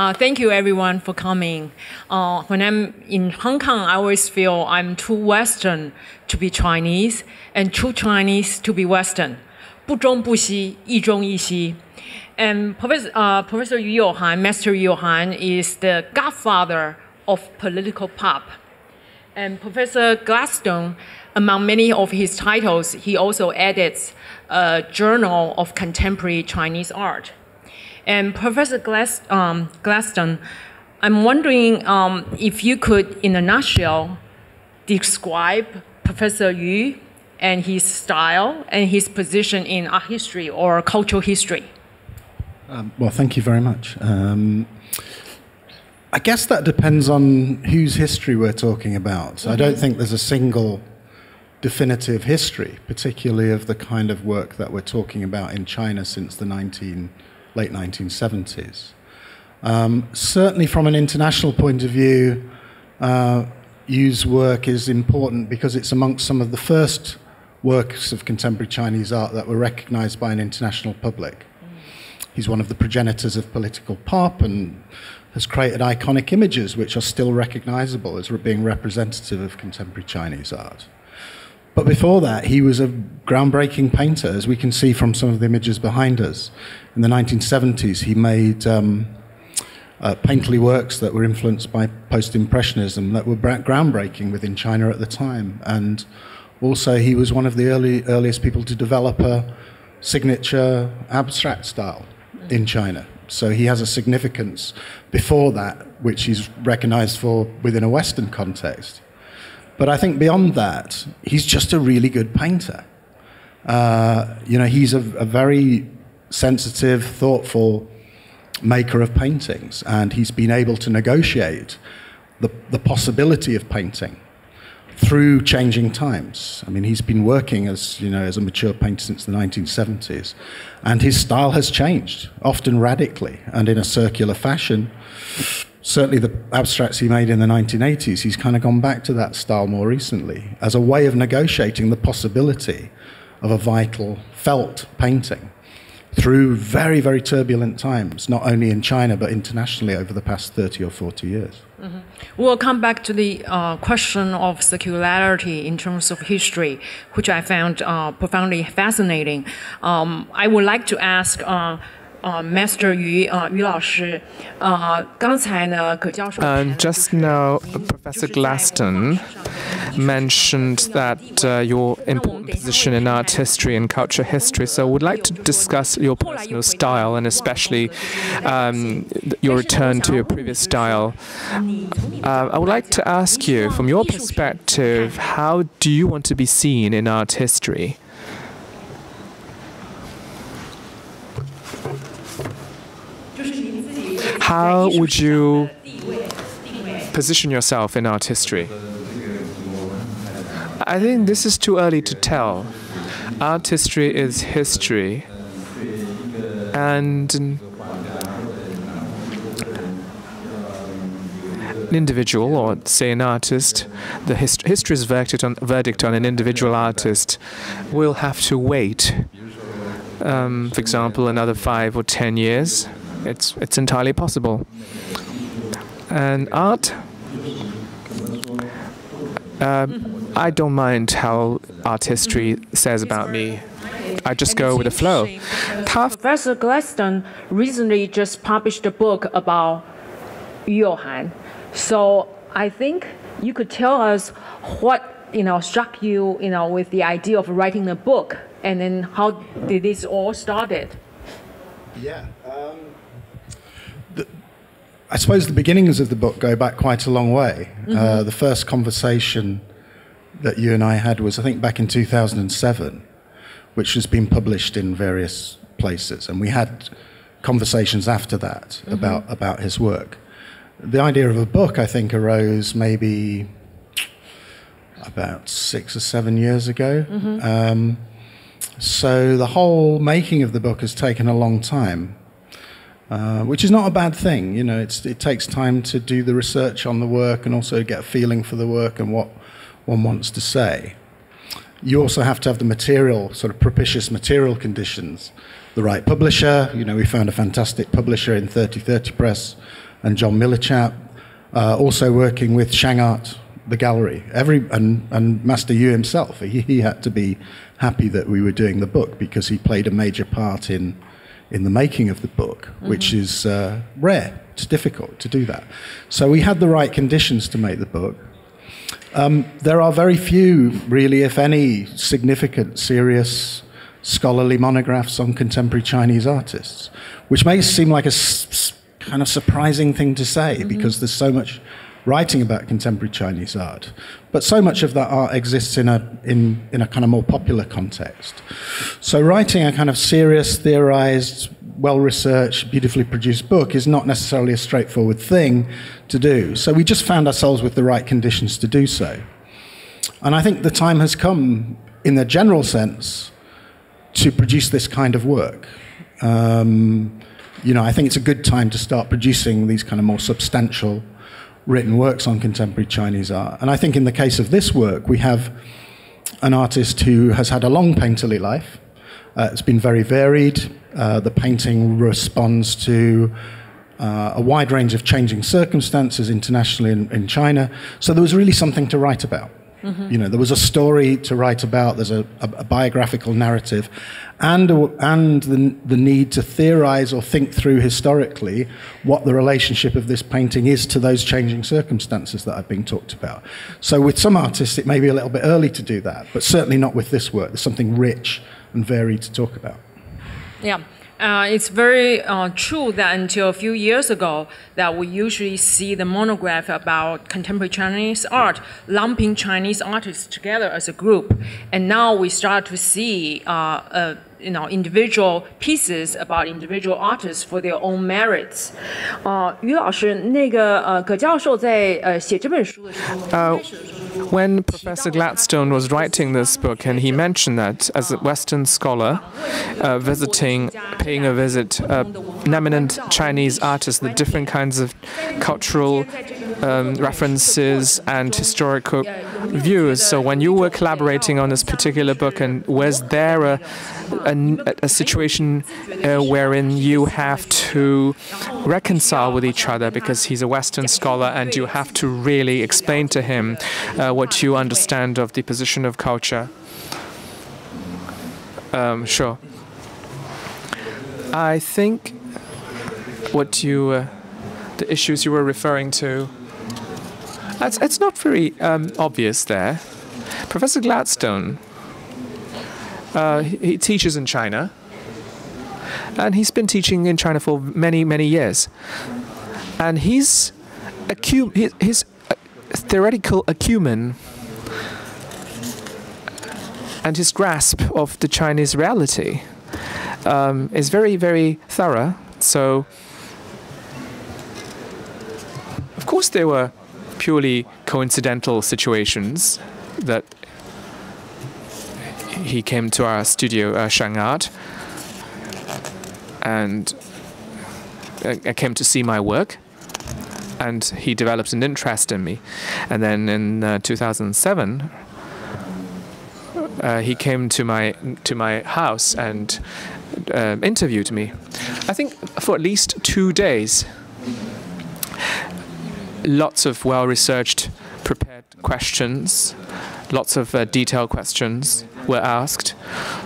Uh, thank you everyone for coming. Uh, when I'm in Hong Kong, I always feel I'm too Western to be Chinese and too Chinese to be Western. 不中不西,一中一西. And Professor, uh, Professor Yu Youhan, Master Yu Youhan, is the godfather of political pop. And Professor Gladston, among many of his titles, he also edits a journal of contemporary Chinese art. And Professor Glass, um, Gladston, I'm wondering um, if you could, in a nutshell, describe Professor Yu and his style and his position in art history or cultural history. Um, well, thank you very much. Um, I guess that depends on whose history we're talking about. Mm-hmm. I don't think there's a single definitive history, particularly of the kind of work that we're talking about in China since the 19, late 1970s. Um, certainly, from an international point of view, uh, Yu's work is important because it's amongst some of the first works of contemporary Chinese art that were recognized by an international public. He's one of the progenitors of political pop and has created iconic images which are still recognizable as being representative of contemporary Chinese art. But before that, he was a groundbreaking painter, as we can see from some of the images behind us. In the 1970s, he made um, uh, painterly works that were influenced by post Impressionism that were groundbreaking within China at the time. And also, he was one of the early, earliest people to develop a signature abstract style in China. So he has a significance before that, which he's recognized for within a Western context. But I think beyond that, he's just a really good painter. Uh, you know, he's a, a, very sensitive, thoughtful maker of paintings, and he's been able to negotiate the, the possibility of painting through changing times. I mean, he's been working as, you know, as a mature painter since the 1970s, and his style has changed, often radically and in a circular fashion. Certainly, the abstracts he made in the 1980s, he's kind of gone back to that style more recently as a way of negotiating the possibility of a vital, felt painting through very, very turbulent times, not only in China but internationally over the past 30 or 40 years. Mm-hmm. We'll come back to the uh, question of circularity in terms of history, which I found uh, profoundly fascinating. Um, I would like to ask. Uh, uh, Master Yu, uh, Yu 老师, uh, 刚才呢, just now, Professor Gladston mentioned that your important position in art history and culture history. So, I would like to discuss your personal style and especially um, your return to your previous style. I would like to ask you, from your perspective, how do you want to be seen in art history? How would you position yourself in art history? I think this is too early to tell. Art history is history. And an individual, or say an artist, the hist history's verdict on, verdict on an individual artist will have to wait, um, for example, another five or ten years it's it's entirely possible. And art, uh, I don't mind how art history says about me. I just go with the flow. Professor Gladston recently just published a book about Youhan. So I think you could tell us what you know struck you you know with the idea of writing a book, and then how did this all started? Yeah. I suppose the beginnings of the book go back quite a long way. Mm-hmm. Uh, the first conversation that you and I had was, I think, back in 2007, which has been published in various places. And we had conversations after that mm-hmm. about, about his work. The idea of a book, I think, arose maybe about six or seven years ago. Mm-hmm. Um, so the whole making of the book has taken a long time. Uh, which is not a bad thing. You know, it takes time to do the research on the work and also get a feeling for the work and what one wants to say. You also have to have the material, sort of propitious material conditions. The right publisher, you know, we found a fantastic publisher in 3030 Press and John Millichap, uh, also working with ShanghART, the gallery. Every, and, and Master Yu himself, he, he had to be happy that we were doing the book because he played a major part in, in the making of the book, mm-hmm. which is uh, rare. It's difficult to do that. So we had the right conditions to make the book. Um, there are very few, really, if any, significant, serious scholarly monographs on contemporary Chinese artists, which may seem like a s- kind of surprising thing to say mm-hmm. because there's so much writing about contemporary Chinese art. But so much of that art exists in a, in, in a kind of more popular context. So writing a kind of serious, theorized, well researched, beautifully produced book is not necessarily a straightforward thing to do. So we just found ourselves with the right conditions to do so. And I think the time has come, in the general sense, to produce this kind of work. Um, you know, I think it's a good time to start producing these kind of more substantial written works on contemporary Chinese art. And I think in the case of this work, we have an artist who has had a long painterly life. Uh, it's been very varied. Uh, the painting responds to uh, a wide range of changing circumstances internationally in, in, China. So there was really something to write about. Mm-hmm. You know, there was a story to write about. There's a, a, a biographical narrative, and and the the need to theorize or think through historically what the relationship of this painting is to those changing circumstances that I've been talked about. So with some artists, it may be a little bit early to do that, but certainly not with this work. There's something rich and varied to talk about. Yeah. Uh, it's very uh, true that until a few years ago, that we usually see the monograph about contemporary Chinese art lumping Chinese artists together as a group, and now we start to see uh, uh you know, individual pieces about individual artists for their own merits. 啊、uh,，于老师，那个呃，葛教授在呃写这本书的时候。Uh, when Professor Gladston was writing this book, and he mentioned that as a Western scholar uh, visiting, paying a visit, uh, an eminent Chinese artist, the different kinds of cultural um, references and historical views. So when you were collaborating on this particular book, and was there a a, a situation uh, wherein you have to reconcile with each other because he's a Western scholar, and you have to really explain to him uh, what you understand of the position of culture? Um, sure. I think what you, uh, the issues you were referring to it's, it's not very um, obvious there. Professor Gladston, uh, he, he teaches in China, and he's been teaching in China for many, many years. And he's, acu- his, his theoretical acumen and his grasp of the Chinese reality um, is very, very thorough. So, of course, there were purely coincidental situations that he came to our studio, uh, ShanghART, and uh, came to see my work. And he developed an interest in me. And then in uh, 2007, uh, he came to my to my house and uh, interviewed me. I think for at least two days lots of well researched, prepared questions, lots of uh, detailed questions were asked.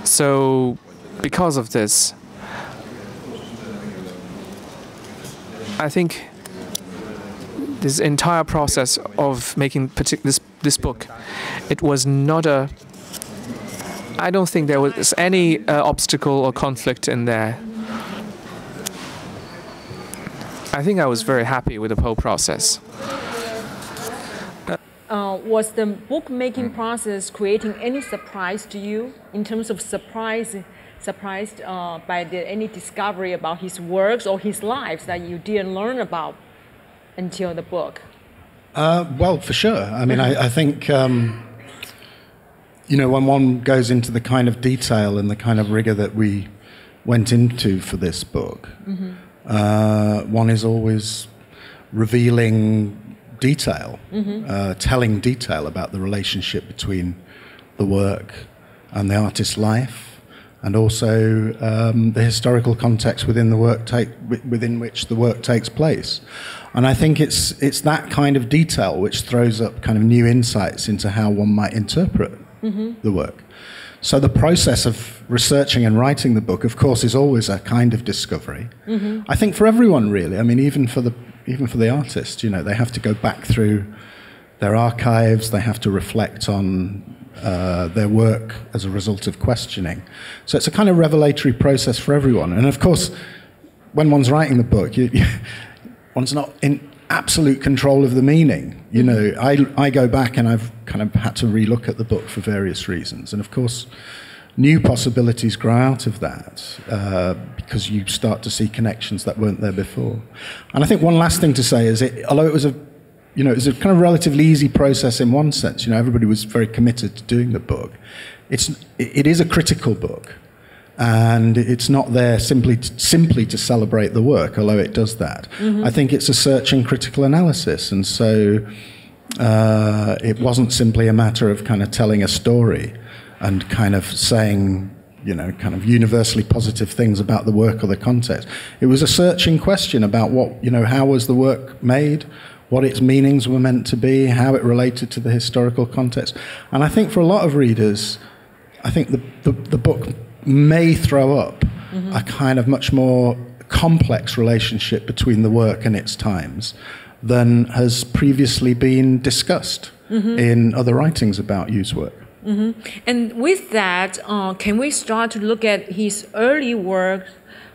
So, because of this, I think this entire process of making this this book, it was not a. I don't think there was any uh, obstacle or conflict in there. I think I was very happy with the whole process. Uh, was the bookmaking process creating any surprise to you in terms of surprise, surprised uh, by the, any discovery about his works or his lives that you didn't learn about until the book? Uh, well, for sure. I mean, I, I think. Um, you know, when one goes into the kind of detail and the kind of rigor that we went into for this book, mm-hmm uh, one is always revealing detail, mm-hmm. uh, telling detail about the relationship between the work and the artist's life and also um, the historical context within the work take, within which the work takes place. And I think it's it's that kind of detail which throws up kind of new insights into how one might interpret mm-hmm. the work. So the process of researching and writing the book, of course, is always a kind of discovery. Mm-hmm. I think for everyone, really. I mean, even for the even for the artist, you know, they have to go back through their archives. They have to reflect on uh, their work as a result of questioning. So it's a kind of revelatory process for everyone. And of course, when one's writing the book, you, you, one's not in absolute control of the meaning. You know, I, I go back and I've kind of had to relook at the book for various reasons. And of course, new possibilities grow out of that uh, because you start to see connections that weren't there before. And I think one last thing to say is, it, although it was a you know, it was a kind of relatively easy process in one sense. You know, everybody was very committed to doing the book. It's, it is a critical book, and it's not there simply to, simply to celebrate the work, although it does that. Mm-hmm. I think it's a search and critical analysis, and so uh, it wasn't simply a matter of kind of telling a story and kind of saying you know, kind of universally positive things about the work or the context. It was a searching question about what, you know, how was the work made? what its meanings were meant to be, how it related to the historical context. And I think for a lot of readers, I think the, the, the book may throw up mm-hmm. a kind of much more complex relationship between the work and its times than has previously been discussed mm-hmm. in other writings about Yu's work. Mm-hmm. And with that, uh, can we start to look at his early work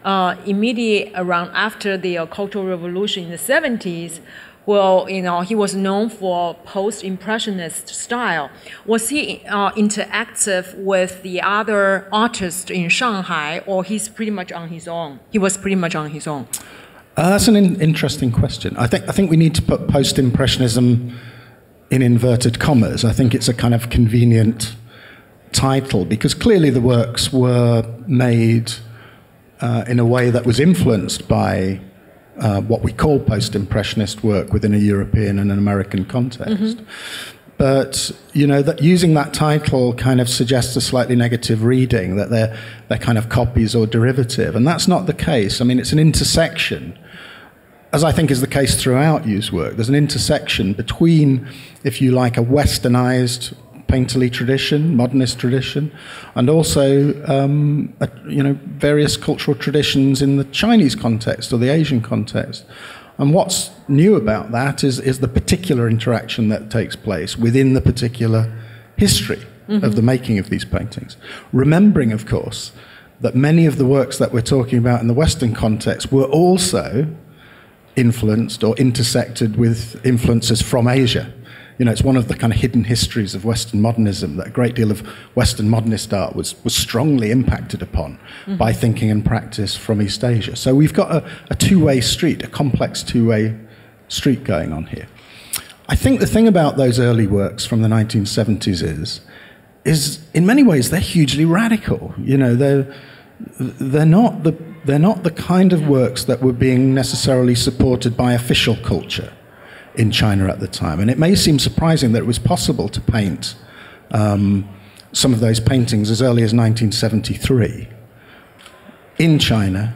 uh, immediately around after the uh, Cultural Revolution in the 70s? Well, you know, he was known for post-impressionist style. Was he uh, interactive with the other artists in Shanghai, or he's pretty much on his own? He was pretty much on his own. Uh, that's an in- interesting question. I think I think we need to put post-impressionism in inverted commas. I think it's a kind of convenient title because clearly the works were made uh, in a way that was influenced by uh, what we call post-impressionist work within a European and an American context. Mm-hmm. But you know that using that title kind of suggests a slightly negative reading that they're they're kind of copies or derivative, and that's not the case. I mean, it's an intersection, as I think is the case throughout Yu's work. There's an intersection between, if you like, a westernized painterly tradition, modernist tradition, and also um, a, you know various cultural traditions in the Chinese context or the Asian context. And what's new about that is, is the particular interaction that takes place within the particular history mm-hmm. of the making of these paintings. Remembering, of course, that many of the works that we're talking about in the Western context were also influenced or intersected with influences from Asia you know, it's one of the kind of hidden histories of Western modernism that a great deal of Western modernist art was, was strongly impacted upon mm-hmm. by thinking and practice from East Asia. So we've got a, a two way street, a complex two way street going on here. I think the thing about those early works from the 1970s is, is in many ways they're hugely radical. You know, they're, they're not the they're not the kind of works that were being necessarily supported by official culture in China at the time. And it may seem surprising that it was possible to paint um, some of those paintings as early as 1973 in China,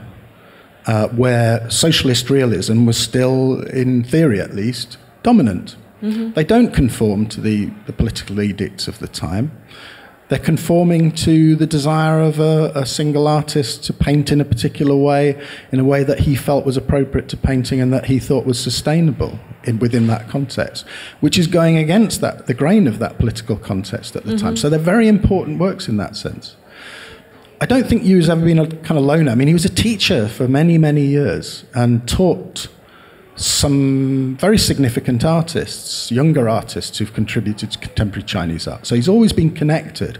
uh, where socialist realism was still, in theory at least, dominant. Mm-hmm. They don't conform to the, the political edicts of the time. They're conforming to the desire of a, a, single artist to paint in a particular way, in a way that he felt was appropriate to painting and that he thought was sustainable in, within that context, which is going against that, the grain of that political context at the mm-hmm. time. So they're very important works in that sense. I don't think Yu has ever been a kind of loner. I mean, he was a teacher for many, many years and taught some very significant artists, younger artists who've contributed to contemporary Chinese art. So he's always been connected,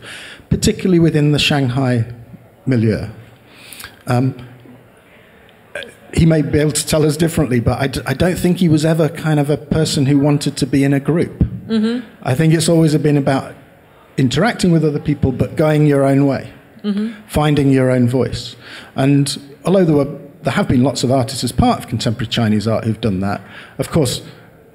particularly within the Shanghai milieu. Um, he may be able to tell us differently, but I d- I don't think he was ever kind of a person who wanted to be in a group. Mm-hmm. I think it's always been about interacting with other people, but going your own way, mm-hmm. finding your own voice. And although there were there have been lots of artists as part of contemporary Chinese art who've done that. Of course,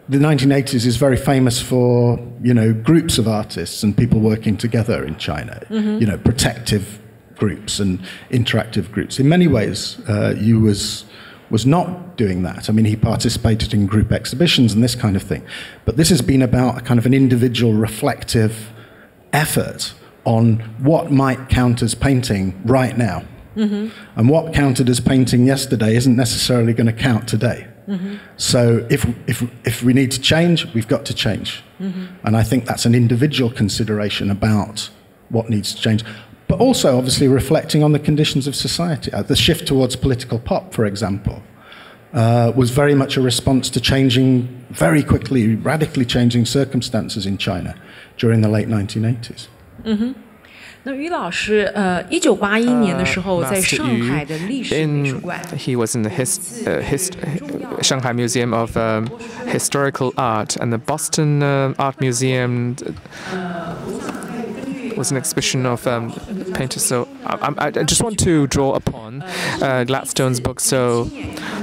the 1980s is very famous for you know groups of artists and people working together in China. Mm-hmm. You know, protective groups and interactive groups. In many ways, uh, Yu was was not doing that. I mean, he participated in group exhibitions and this kind of thing. But this has been about a kind of an individual reflective effort on what might count as painting right now. Mm-hmm. And what counted as painting yesterday isn't necessarily going to count today. Mm-hmm. So if, if, if we need to change, we've got to change. Mm-hmm. And I think that's an individual consideration about what needs to change. But also, obviously, reflecting on the conditions of society. Uh, the shift towards political pop, for example, uh, was very much a response to changing, very quickly, radically changing circumstances in China during the late 1980s. 嗯哼。那于老师，呃，一九八一年的时候，在上海的历史美术馆，He was in the his his Shanghai Museum of Historical Art and the Boston Art Museum was an exhibition of um, painters. So I, I, just want to draw upon uh, uh, Gladston's book. So,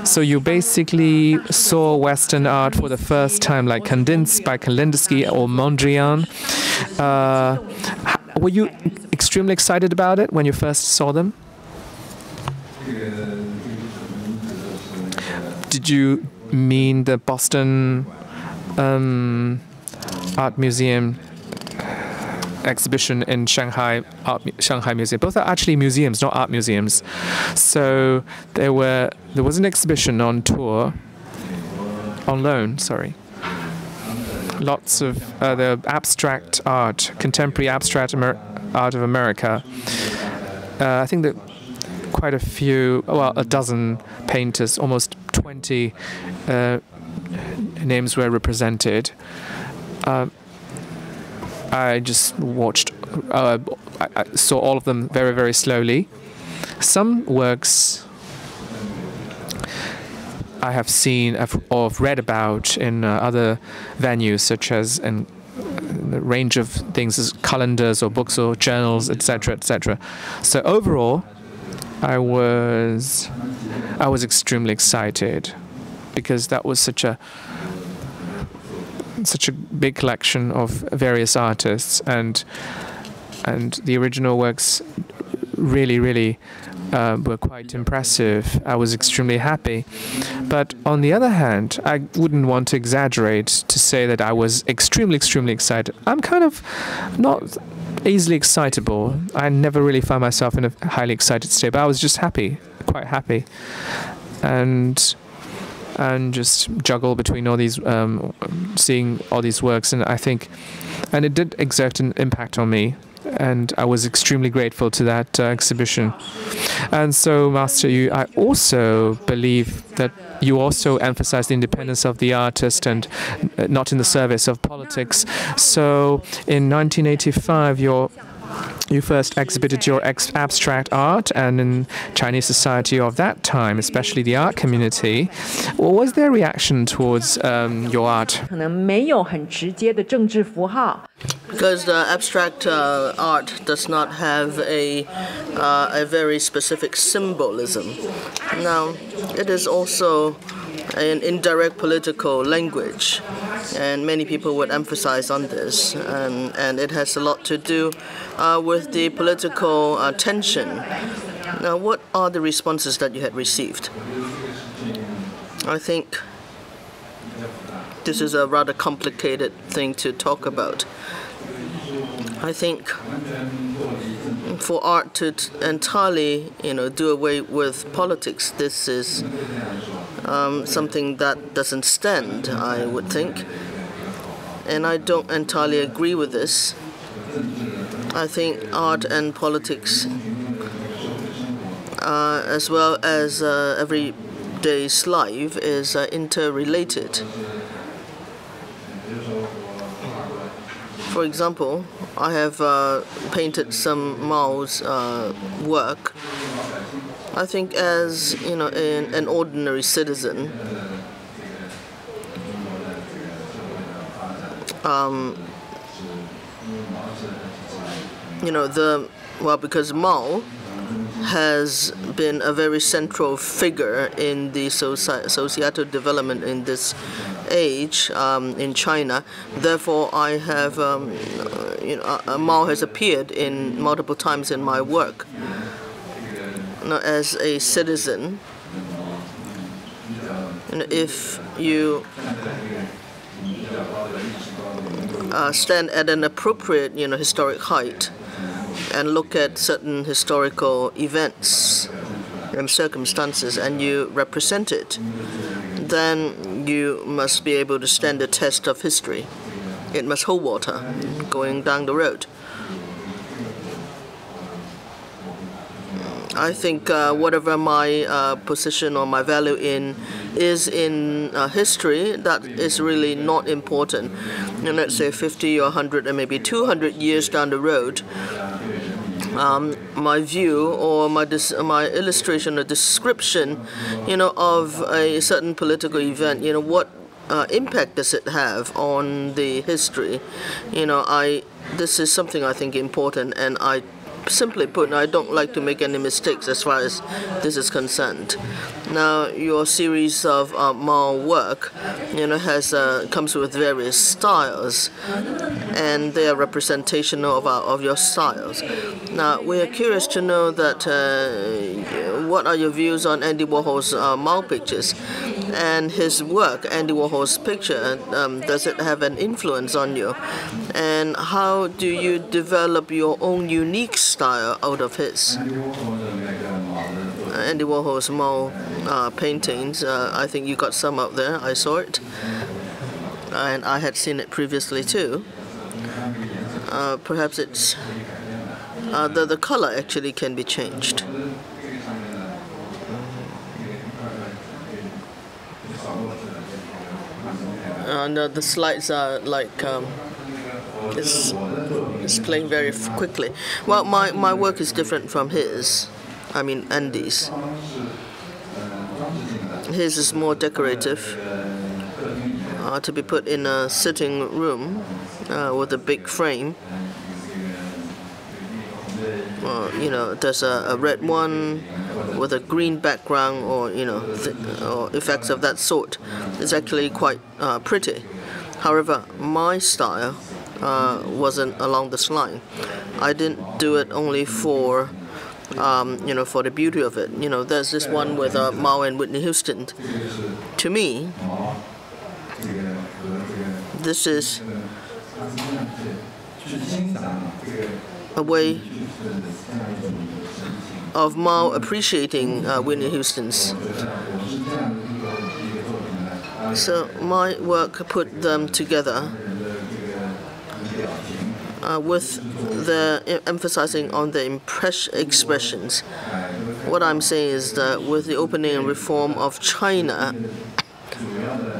so you basically saw Western art for the first time, like Kandinsky, by Kandinsky or Mondrian. Uh, were you extremely excited about it when you first saw them? Did you mean the Boston um, Art Museum exhibition in Shanghai Art Shanghai Museum. Both are actually museums, not art museums. So there were there was an exhibition on tour, on loan. Sorry. Lots of uh, the abstract art, contemporary abstract Amer art of America. Uh, I think that quite a few, well, a dozen painters, almost 20 uh, names were represented. Uh, I just watched, uh, I saw all of them very, very slowly. Some works I have seen or read about in uh, other venues, such as in the range of things as calendars or books or journals, etc., etc. So overall, I was I was extremely excited because that was such a such a big collection of various artists, and and the original works really, really uh, were quite impressive. I was extremely happy. But on the other hand, I wouldn't want to exaggerate to say that I was extremely, extremely excited. I'm kind of not easily excitable. I never really found myself in a highly excited state, but I was just happy, quite happy. And and just juggle between all these, um, seeing all these works. And I think, and it did exert an impact on me. And I was extremely grateful to that uh, exhibition. And so, Master Yu, I also believe that you also emphasize the independence of the artist and uh, not in the service of politics. So, in 1985, your you first exhibited your ex abstract art, and in Chinese society of that time, especially the art community, what was their reaction towards um, your art? Because the abstract uh, art does not have a uh, a very specific symbolism. Now, it is also an indirect political language, and many people would emphasize on this, and, and it has a lot to do uh, with the political uh, tension. Now, what are the responses that you had received? I think this is a rather complicated thing to talk about. I think for art to entirely, you know, do away with politics, this is um, something that doesn't stand, I would think. And I don't entirely agree with this. I think art and politics, uh, as well as uh, everyday's life, is uh, interrelated. For example, I have uh, painted some Mao's uh, work. I think as you know, an, an ordinary citizen, um, you know, the well, because Mao has been a very central figure in the soci societal development in this age um, in China. Therefore, I have, um, you know, uh, Mao has appeared in multiple times in my work. Now, as a citizen, and if you uh, stand at an appropriate, you know, historic height and look at certain historical events and circumstances and you represent it, then you must be able to stand the test of history. It must hold water going down the road. I think uh, whatever my uh, position or my value in is in uh, history, that is really not important. And let's say 50 or 100 or maybe 200 years down the road, um, my view or my my illustration or description, you know, of a certain political event, you know, what uh, impact does it have on the history? You know, I this is something I think important, and I simply put, I don't like to make any mistakes as far as this is concerned. Now, your series of uh, work, you know, has uh, comes with various styles, and they are representation of our, of your styles. Now, we are curious to know that uh, what are your views on Andy Warhol's uh, pictures and his work, Andy Warhol's picture. Um, does it have an influence on you, and how do you develop your own unique style out of his? Andy Warhol's Mao uh, paintings. Uh, I think you got some up there. I saw it, and I had seen it previously too. Uh, perhaps it's uh, the the color actually can be changed. And uh, the slides are like um, it's, it's playing very quickly. Well, my, my work is different from his. I mean, Andy's. His is more decorative, uh, to be put in a sitting room uh, with a big frame. Uh, you know, there's a, a, red one with a green background, or you know, or effects of that sort. is actually quite uh, pretty. However, my style uh, wasn't along this line. I didn't do it only for um, you know, for the beauty of it. You know, there's this one with uh, Mao and Whitney Houston. To me, this is a way of Mao appreciating uh, Whitney Houston's. So my work put them together uh, with the emphasizing on the impress expressions. What I'm saying is that with the opening and reform of China,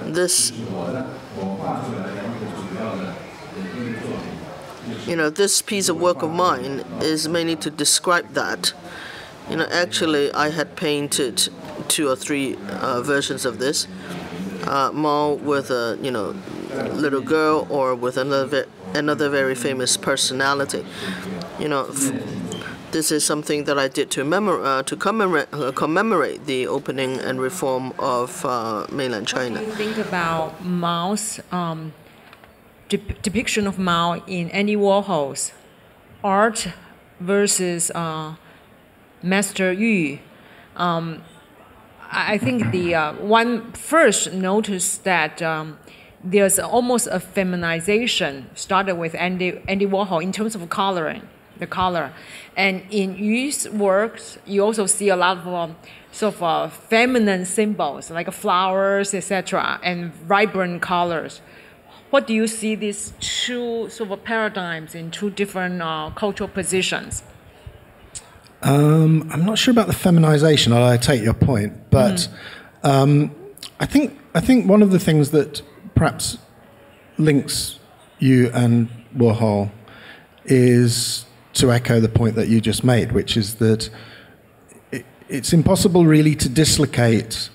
this you know this piece of work of mine is mainly to describe that. You know, actually, I had painted two or three uh, versions of this. Uh, Mao with a you know little girl or with another another very famous personality. You know, this is something that I did to, uh, to commemorate, uh, commemorate, the opening and reform of uh, mainland China. What do you think about Mao's um, de depiction of Mao in Andy Warhol's art versus uh, Master Yu? Um, I think the uh, one first noticed that um, there's almost a feminization started with Andy, Andy Warhol in terms of coloring, the color. And in Yu's works, you also see a lot of um, sort of uh, feminine symbols like flowers, etc., and vibrant colors. What do you see these two sort of paradigms in two different uh, cultural positions? Um, I'm not sure about the feminization. I take your point, but mm. um, I think I think one of the things that perhaps links you and Warhol is to echo the point that you just made, which is that it, it's impossible really to dislocate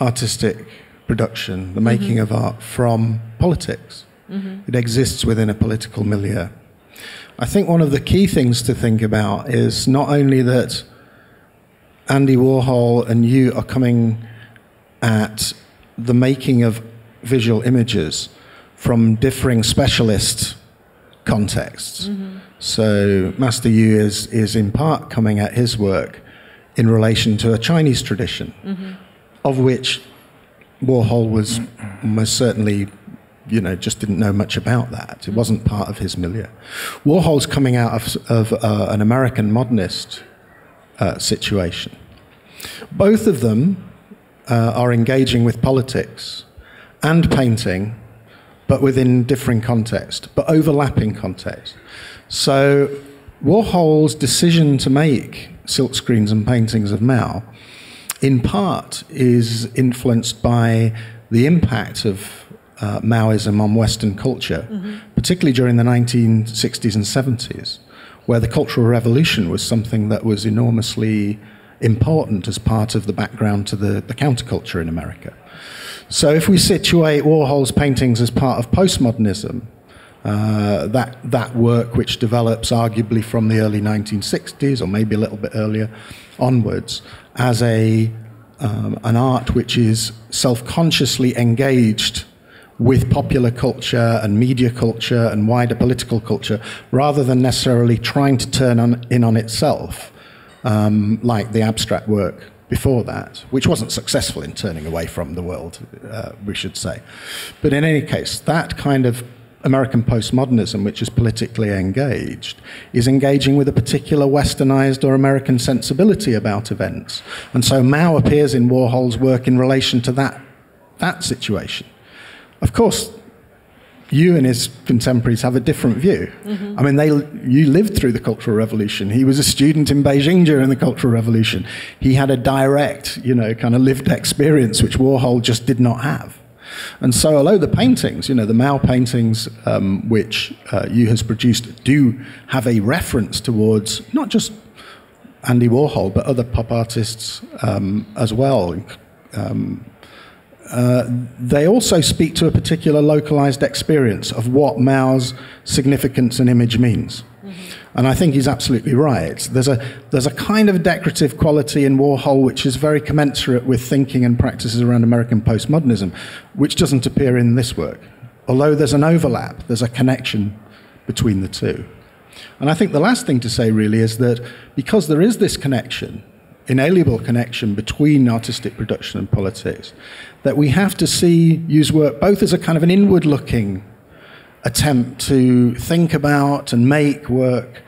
artistic production, the making mm-hmm. of art, from politics. Mm-hmm. It exists within a political milieu. I think one of the key things to think about is not only that Andy Warhol and you are coming at the making of visual images from differing specialist contexts. Mm-hmm. So Master Yu is, is in part coming at his work in relation to a Chinese tradition, mm-hmm. of which Warhol was most certainly, you know, just didn't know much about that. It wasn't part of his milieu. Warhol's coming out of, of uh, an American modernist uh, situation. Both of them uh, are engaging with politics and painting, but within differing context, but overlapping context. So Warhol's decision to make silkscreens and paintings of Mao, in part, is influenced by the impact of uh, Maoism on Western culture, mm-hmm. particularly during the 1960s and 70s, where the Cultural Revolution was something that was enormously important as part of the background to the, the counterculture in America. So if we situate Warhol's paintings as part of postmodernism, uh, that, that work, which develops arguably from the early 1960s or maybe a little bit earlier onwards, as a, um, an art which is self consciously engaged with popular culture and media culture and wider political culture, rather than necessarily trying to turn on, in on itself, um, like the abstract work before that, which wasn't successful in turning away from the world, uh, we should say. But in any case, that kind of American postmodernism, which is politically engaged, is engaging with a particular westernized or American sensibility about events. And so Mao appears in Warhol's work in relation to that, that situation. Of course, you and his contemporaries have a different view. Mm-hmm. I mean, they, you lived through the Cultural Revolution. He was a student in Beijing during the Cultural Revolution. He had a direct, you know, kind of lived experience, which Warhol just did not have. And so, although the paintings, you know, the Mao paintings um, which uh, Yu has produced, do have a reference towards not just Andy Warhol, but other pop artists um, as well. Um, uh, they also speak to a particular localized experience of what Mao's significance and image means. And I think he's absolutely right. There's a, there's a kind of decorative quality in Warhol which is very commensurate with thinking and practices around American postmodernism, which doesn't appear in this work. Although there's an overlap, there's a connection between the two. And I think the last thing to say really is that because there is this connection, inalienable connection between artistic production and politics, that we have to see Yu's work both as a kind of an inward looking attempt to think about and make work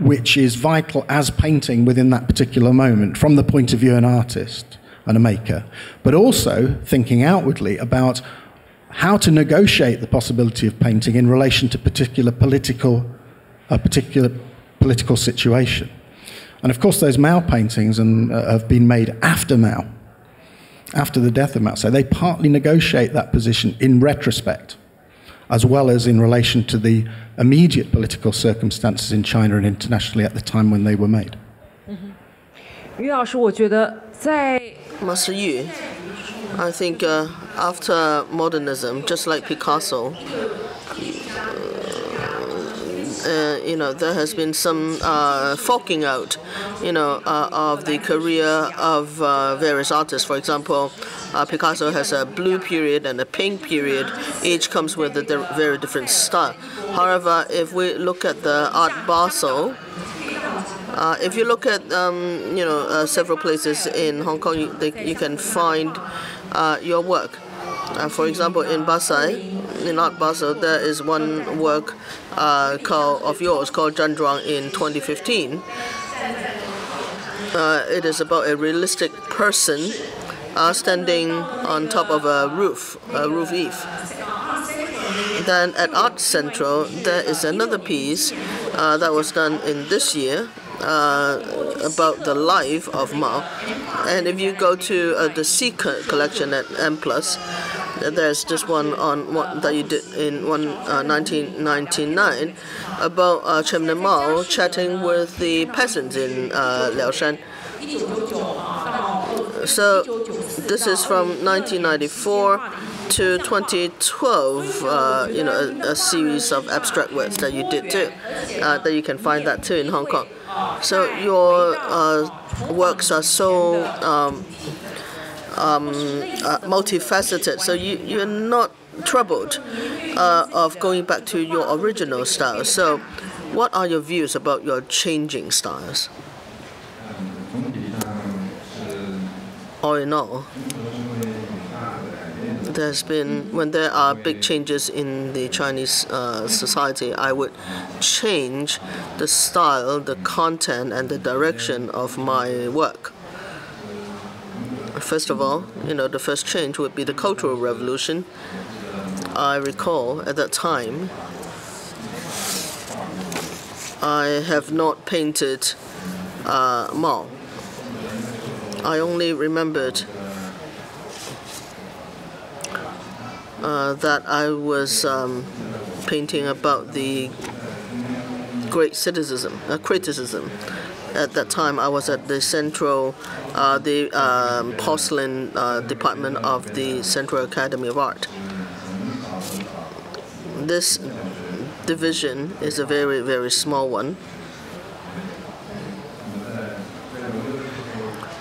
which is vital as painting within that particular moment from the point of view of an artist and a maker, but also thinking outwardly about how to negotiate the possibility of painting in relation to particular political, a particular political situation. And of course, those Mao paintings and, uh, have been made after Mao, after the death of Mao. So they partly negotiate that position in retrospect as well as in relation to the immediate political circumstances in China and internationally at the time when they were made. Master Yu, I think uh, after modernism, just like Picasso, uh, you know, there has been some uh, forking out, you know, uh, of the career of uh, various artists. For example, uh, Picasso has a blue period and a pink period. Each comes with a di very different style. However, if we look at the Art Basel, uh, if you look at um, you know uh, several places in Hong Kong, you, they, you can find uh, your work. Uh, for example, in Basel, in Art Basel, there is one work uh, of yours called Zhandruang in 2015. it is about a realistic person are standing on top of a roof, a roof eave. Then at Art Central, there is another piece uh, that was done in this year uh, about the life of Mao. And if you go to uh, the Sigg collection at M Plus, there's just one on what that you did in one, 1999 uh, about uh, Chairman Mao chatting with the peasants in uh, Liaoshan. So this is from 1994 to 2012. Uh, you know, a, a, series of abstract works that you did too. Uh, that you can find that too in Hong Kong. So your uh, works are so. Um, um, uh, multifaceted. So you, you're not troubled uh, of going back to your original style. So, what are your views about your changing styles? All in all, there's been when there are big changes in the Chinese uh, society, I would change the style, the content, and the direction of my work. First of all, you know, the first change would be the Cultural Revolution. I recall at that time, I have not painted uh, Mao. I only remembered uh, that I was um, painting about the great criticism, uh, criticism. At that time, I was at the central, uh, the um, porcelain uh, department of the Central Academy of Art. This division is a very, very small one.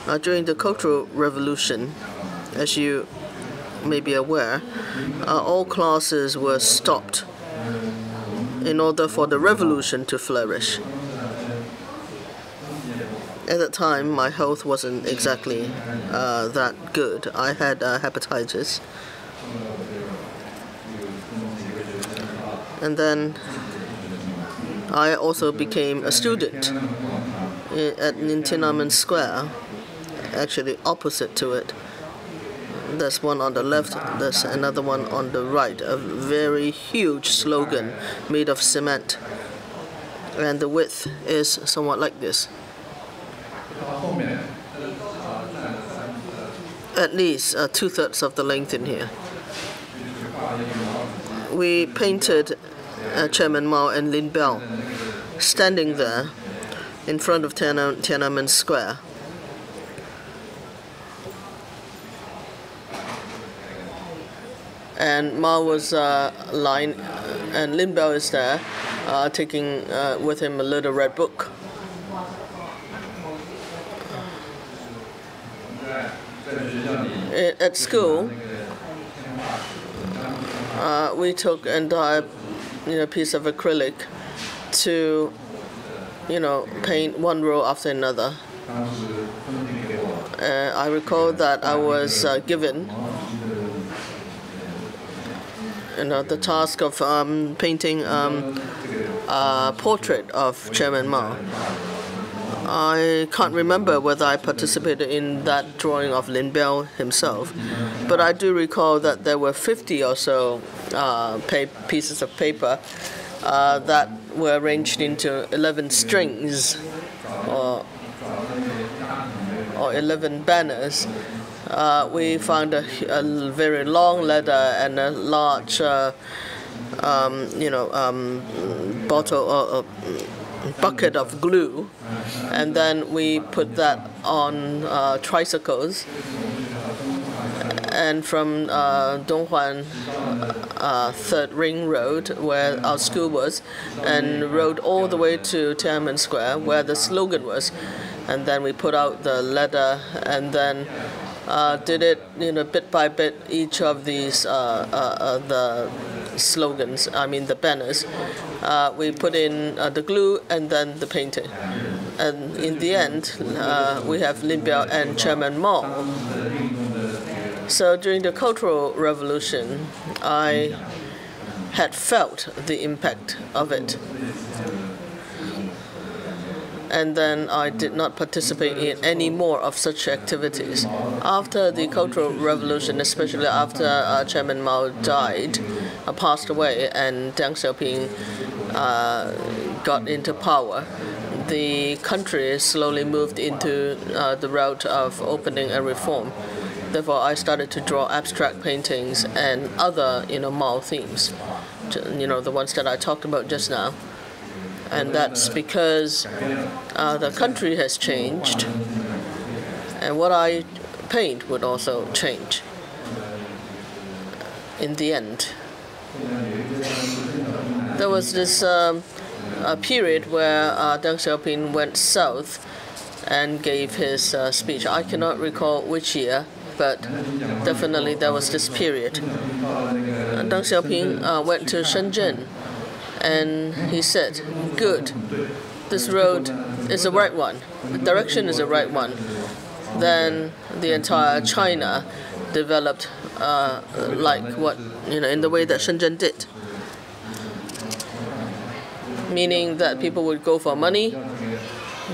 Uh, during the Cultural Revolution, as you may be aware, uh, all classes were stopped in order for the revolution to flourish. At that time, my health wasn't exactly uh, that good. I had uh, hepatitis. And then I also became a student at Tiananmen Square actually opposite to it. There's one on the left, there's another one on the right, a very huge slogan made of cement. And the width is somewhat like this. At least uh, two thirds of the length in here. We painted uh, Chairman Mao and Lin Biao standing there in front of Tiananmen Square. and Mao was uh, lying, and Lin Biao is there, uh, taking uh, with him a little red book. At school, uh, we took entire you know, piece of acrylic to, you know, paint one row after another. Uh, I recall that I was uh, given you know, the task of um, painting um, a portrait of Chairman Mao. I can't remember whether I participated in that drawing of Lin Biao himself, but I do recall that there were 50 or so uh, pieces of paper uh, that were arranged into 11 strings or, or 11 banners. Uh, we found a, a, very long ladder and a large, uh, um, you know, um, bottle or uh, bucket of glue, and then we put that on uh, tricycles. And from uh, Donghuan uh, Third Ring Road, where our school was, and rode all the way to Tiananmen Square, where the slogan was. And then we put out the letter, and then uh, did it you know bit by bit each of these uh, uh, uh the slogans I mean the banners uh, we put in the glue and then the painting. And in the end we have Lin Biao and Chairman Mao. So during the Cultural Revolution I had felt the impact of it and then I did not participate in any more of such activities. After the Cultural Revolution, especially after uh, Chairman Mao died, uh, passed away, and Deng Xiaoping uh, got into power, the country slowly moved into uh, the route of opening and reform. Therefore, I started to draw abstract paintings and other, you know, Mao themes, you know, the ones that I talked about just now and that's because uh, the country has changed, and what I paint would also change in the end. There was this um, period where uh, Deng Xiaoping went south and gave his uh, speech. I cannot recall which year, but definitely there was this period. Deng Xiaoping uh, went to Shenzhen and he said, Good, this road is the right one, the direction is the right one. Then the entire China developed uh, like what, you know, in the way that Shenzhen did. Meaning that people would go for money,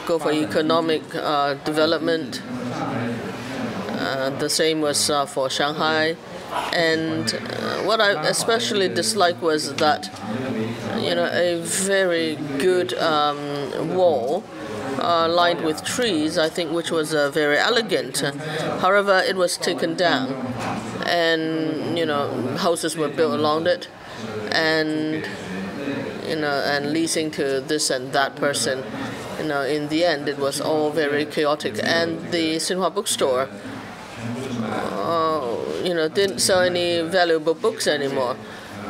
go for economic uh, development. Uh, the same was uh, for Shanghai. And uh, what I especially disliked was that, you know, a very good um, wall uh, lined with trees, I think, which was uh, very elegant. However, it was taken down, and you know, houses were built along it, and you know, and leasing to this and that person. You know, in the end, it was all very chaotic, and the Xinhua bookstore, uh, you know, didn't sell any valuable books anymore.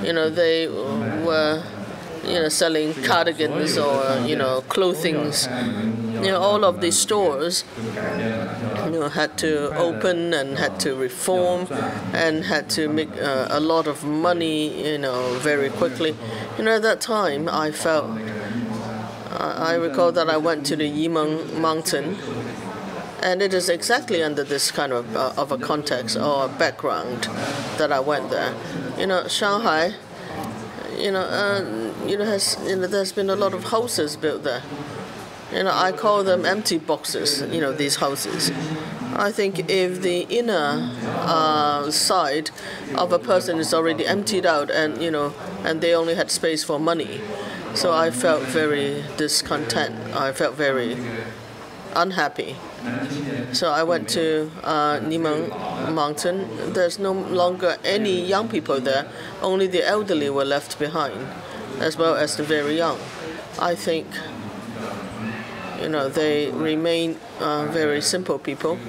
You know, they were you know, selling cardigans or you know, clothings. You know, all of these stores, you know, had to open and had to reform, and had to make uh, a lot of money, you know, very quickly. You know, at that time, I felt. I recall that I went to the Yimeng Mountain, and it is exactly under this kind of uh, of a context or background that I went there. You know, Shanghai you know, uh, you know, has you know, there's been a lot of houses built there. You know, I call them empty boxes. You know, these houses. I think if the inner uh, side of a person is already emptied out, and you know, and they only had space for money, so I felt very discontent. I felt very unhappy. So I went to uh, Yimeng Mountain. There's no longer any young people there. Only the elderly were left behind, as well as the very young. I think, you know, they remain uh, very simple people,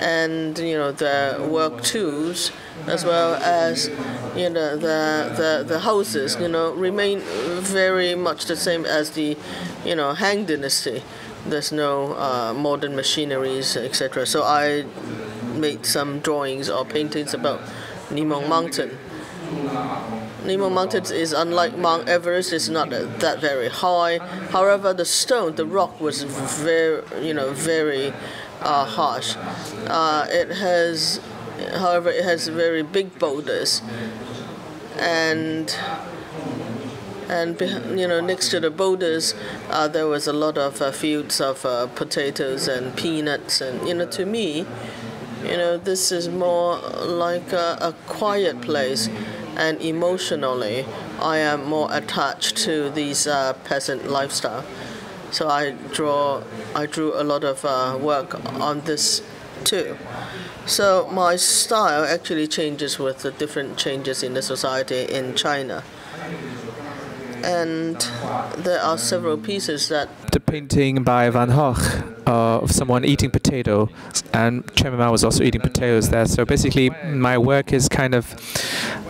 and you know their work tools, as well as you know the the the houses, you know, remain very much the same as the, you know, Han Dynasty there's no uh, modern machineries, etc. So I made some drawings or paintings about Yimeng Mountain. Yimeng Mountain is unlike Mount Everest; it's not that very high. However, the stone, the rock, was very, you know, very uh, harsh. Uh, it has, however, it has very big boulders, and and you know next to the boulders uh, there was a lot of uh, fields of uh, potatoes and peanuts and you know to me you know this is more like a, a, quiet place. And emotionally i am more attached to these uh, peasant lifestyle. So i draw i drew a lot of uh, work on this too. So my style actually changes with the different changes in the society in china and there are several pieces that. The painting by Van Gogh uh, of someone eating potato, and Chairman Mao was also eating potatoes there. So basically, my work is kind of,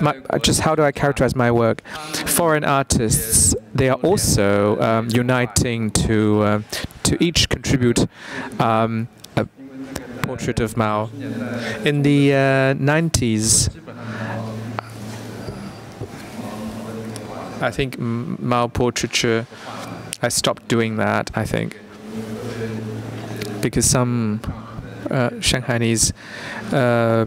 my, just how do I characterize my work? Foreign artists, they are also um, uniting to uh, to each contribute. Um, a portrait of Mao. In the uh, 90s, I think Mao portraiture, I stopped doing that, I think. Because some uh, Shanghainese, uh,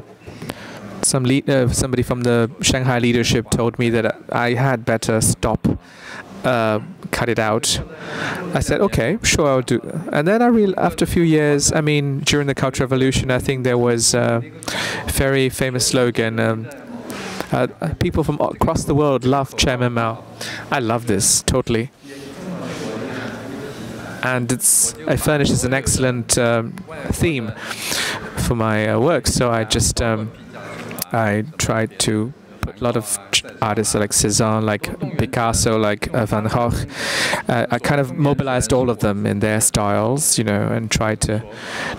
some lead, uh, somebody from the Shanghai leadership told me that I had better stop, uh, cut it out. I said, okay, sure, I'll do. And then I real after a few years, I mean, during the Cultural Revolution, I think there was a very famous slogan. Um, uh, people from across the world love Chairman Mao. I love this totally. And it's it furnishes an excellent um, theme for my uh, work. So I just um, I tried to put a lot of artists like Cezanne, like Picasso, like uh, Van Gogh. Uh, I kind of mobilized all of them in their styles, you know, and tried to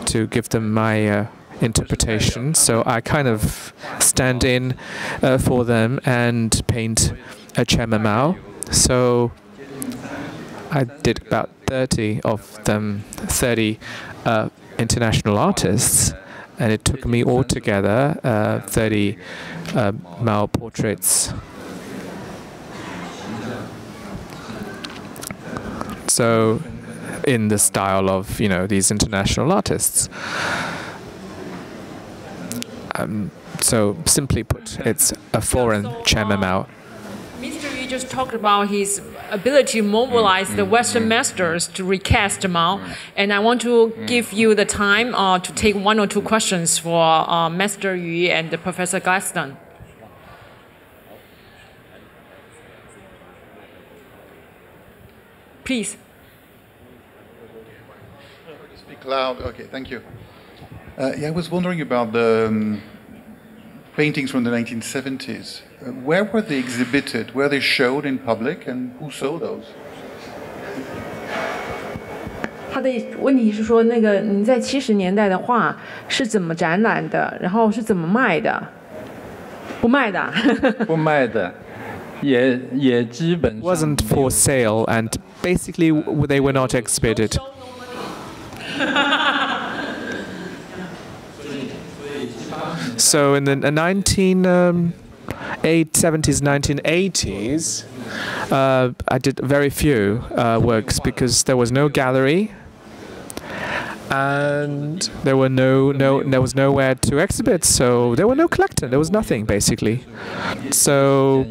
to give them my uh, interpretation. So I kind of stand in uh, for them and paint a Chairman Mao. So I did about 30 of them, 30 uh, international artists. and it took me altogether uh, 30 uh, Mao portraits. So, in the style of you know these international artists. Um, so, simply put, it's a foreign Chairman Mao. Mr. Yu just talked about his ability to mobilize the Western masters to recast Mao, and I want to give you the time uh, to take one or two questions for uh, Master Yu and Professor Gladston. Please. Speak loud. Okay, thank you. Uh, yeah, I was wondering about the um, paintings from the 1970s. Uh, where were they exhibited? Were they showed in public, and who saw those? 他的问题是说，那个你在七十年代的画是怎么展览的，然后是怎么卖的？不卖的啊。不卖的，也也基本上 wasn't for sale, and basically w- they were not exhibited. So in the 1970s, 1980s, uh, I did very few uh, works because there was no gallery, and there were no no there was nowhere to exhibit. So there were no collector. There was nothing basically. So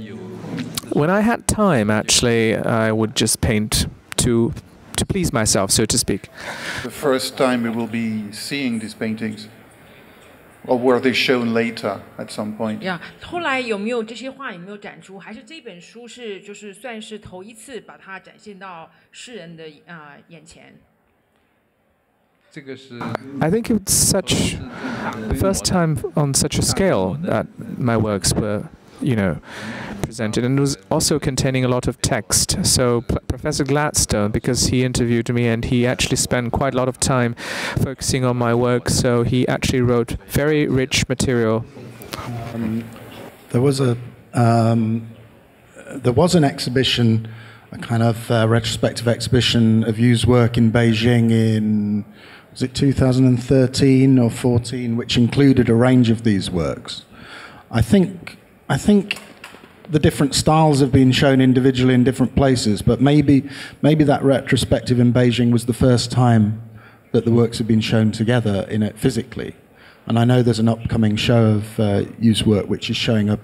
when I had time, actually, I would just paint to to please myself, so to speak. The first time we will be seeing these paintings, or were they shown later at some point? 呀后来有没有这些画有没有展出？还是这本书是就是算是头一次把它展现到世人的啊、眼前？这个是 I think it's such first time on such a scale that my works were, you know, presented, and it was also containing a lot of text. So P- Professor Gladston, because he interviewed me and he actually spent quite a lot of time focusing on my work, so he actually wrote very rich material. There was a um, there was an exhibition, a kind of uh, retrospective exhibition of Yu's work in Beijing in was it 2013 or 14, which included a range of these works. I think I think the different styles have been shown individually in different places, but maybe maybe that retrospective in Beijing was the first time that the works have been shown together in it physically. And I know there's an upcoming show of uh, Yu's work which is showing a,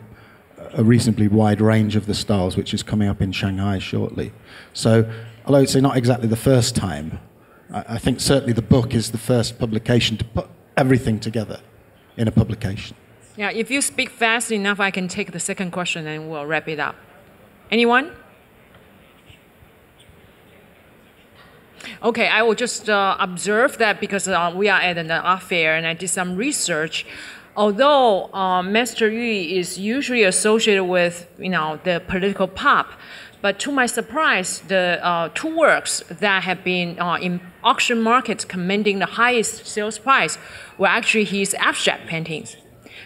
a reasonably wide range of the styles, which is coming up in Shanghai shortly. So, although it's not exactly the first time, I, I think certainly the book is the first publication to put everything together in a publication. Yeah, if you speak fast enough, I can take the second question and we'll wrap it up. Anyone? Okay, I will just uh, observe that because uh, we are at an art fair and I did some research. Although uh, Master Yu is usually associated with, you know, the political pop, but to my surprise, the uh, two works that have been uh, in auction markets commanding the highest sales price were actually his abstract paintings.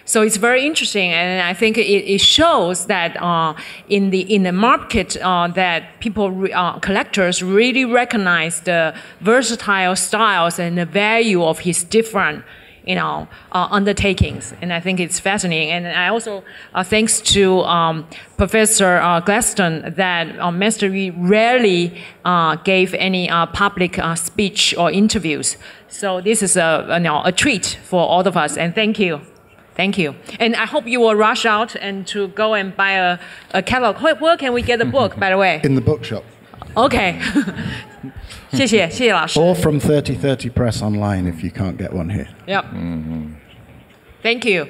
So it's very interesting, and I think it, it shows that uh, in the in the market uh, that people re, uh, collectors really recognize the versatile styles and the value of his different you know uh, undertakings, and I think it's fascinating. And I also uh, thanks to um, Professor uh, Gladston that uh, Master Yu rarely uh, gave any uh, public speech or interviews. So this is a you know, a treat for all of us, and thank you. Thank you. And I hope you will rush out and to go and buy a, a catalog. Where, where can we get the book, by the way? In the bookshop. Okay. 谢谢，谢谢老师。 Or from 3030 Press online if you can't get one here. Yep. Thank you.